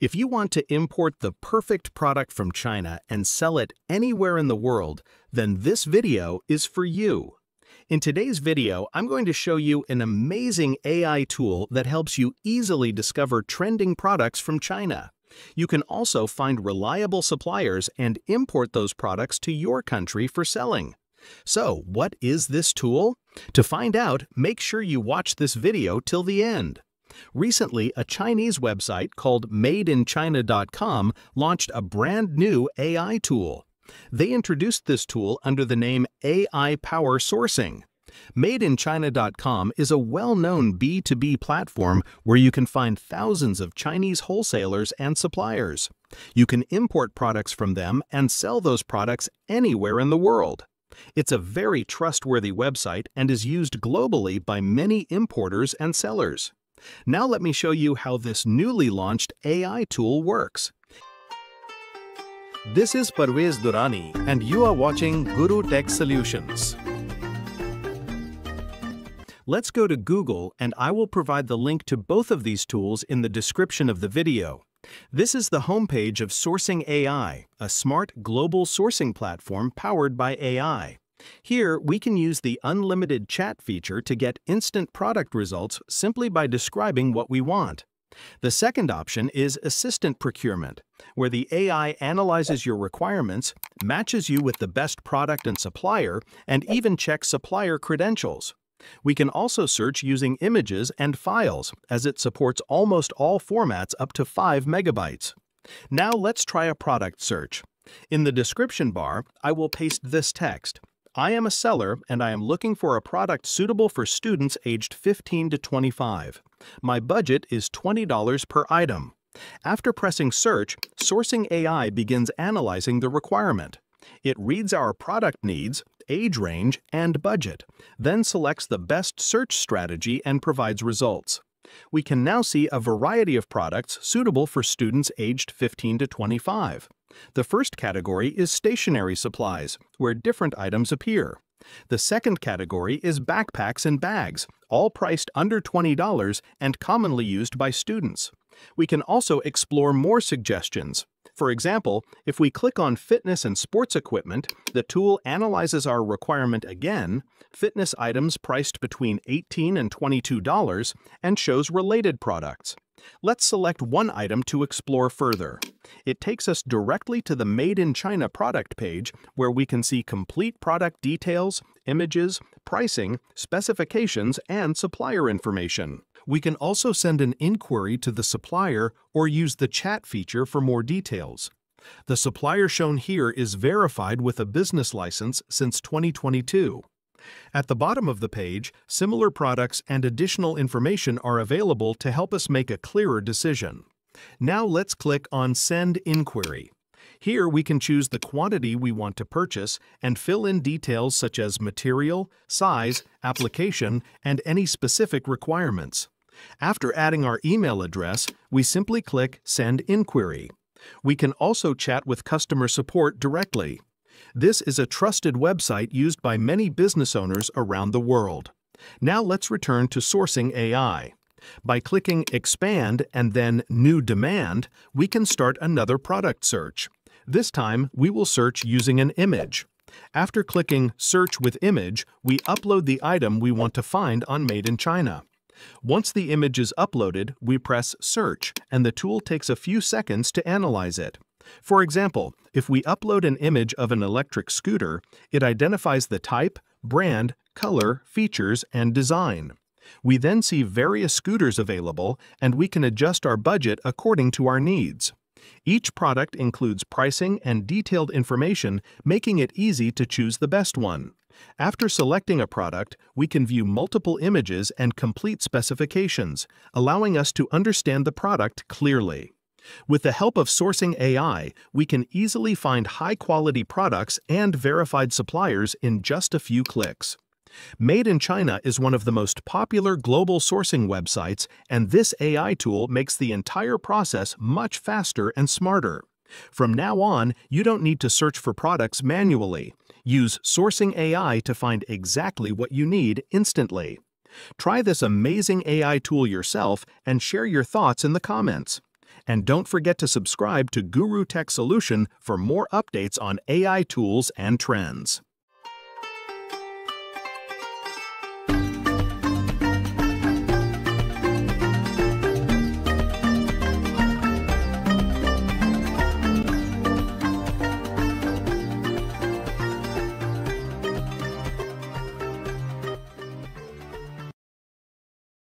If you want to import the perfect product from China and sell it anywhere in the world, then this video is for you. In today's video, I'm going to show you an amazing AI tool that helps you easily discover trending products from China. You can also find reliable suppliers and import those products to your country for selling. So, what is this tool? To find out, make sure you watch this video till the end. Recently, a Chinese website called MadeInChina.com launched a brand new AI tool. They introduced this tool under the name AI Power Sourcing. MadeInChina.com is a well-known B2B platform where you can find thousands of Chinese wholesalers and suppliers. You can import products from them and sell those products anywhere in the world. It's a very trustworthy website and is used globally by many importers and sellers. Now let me show you how this newly launched AI tool works. This is Pervaiz Durrani and you are watching Gurru Tech Solutions. Let's go to Google and I will provide the link to both of these tools in the description of the video. This is the homepage of Sourcing AI, a smart global sourcing platform powered by AI. Here, we can use the unlimited chat feature to get instant product results simply by describing what we want. The second option is Assistant Procurement, where the AI analyzes your requirements, matches you with the best product and supplier, and even checks supplier credentials. We can also search using images and files, as it supports almost all formats up to 5 megabytes. Now let's try a product search. In the description bar, I will paste this text. I am a seller and I am looking for a product suitable for students aged 15 to 25. My budget is $20 per item. After pressing search, Sourcing AI begins analyzing the requirement. It reads our product needs, age range, and budget, then selects the best search strategy and provides results. We can now see a variety of products suitable for students aged 15 to 25. The first category is stationary supplies, where different items appear. The second category is backpacks and bags, all priced under $20 and commonly used by students. We can also explore more suggestions, for example, if we click on Fitness and Sports Equipment, the tool analyzes our requirement again, fitness items priced between 18 and $22, and shows related products. Let's select one item to explore further. It takes us directly to the Made in China product page where we can see complete product details, images, pricing, specifications, and supplier information. We can also send an inquiry to the supplier or use the chat feature for more details. The supplier shown here is verified with a business license since 2022. At the bottom of the page, similar products and additional information are available to help us make a clearer decision. Now let's click on Send Inquiry. Here we can choose the quantity we want to purchase and fill in details such as material, size, application, and any specific requirements. After adding our email address, we simply click Send Inquiry. We can also chat with customer support directly. This is a trusted website used by many business owners around the world. Now let's return to Sourcing AI. By clicking Expand and then New Demand, we can start another product search. This time, we will search using an image. After clicking Search with Image, we upload the item we want to find on Made in China. Once the image is uploaded, we press Search, and the tool takes a few seconds to analyze it. For example, if we upload an image of an electric scooter, it identifies the type, brand, color, features, and design. We then see various scooters available, and we can adjust our budget according to our needs. Each product includes pricing and detailed information, making it easy to choose the best one. After selecting a product, we can view multiple images and complete specifications, allowing us to understand the product clearly. With the help of Sourcing AI, we can easily find high-quality products and verified suppliers in just a few clicks. Made in China is one of the most popular global sourcing websites, and this AI tool makes the entire process much faster and smarter. From now on, you don't need to search for products manually. Use Sourcing AI to find exactly what you need instantly. Try this amazing AI tool yourself and share your thoughts in the comments. And don't forget to subscribe to Gurru Tech Solution for more updates on AI tools and trends.